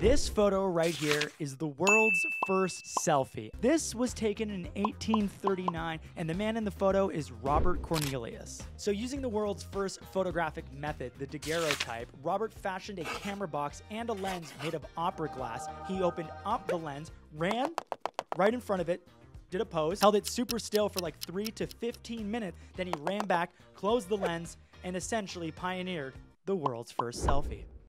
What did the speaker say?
This photo right here is the world's first selfie. This was taken in 1839, and the man in the photo is Robert Cornelius. So, using the world's first photographic method, the daguerreotype, Robert fashioned a camera box and a lens made of opera glass. He opened up the lens, ran right in front of it, did a pose, held it super still for like 3 to 15 minutes, then he ran back, closed the lens, and essentially pioneered the world's first selfie.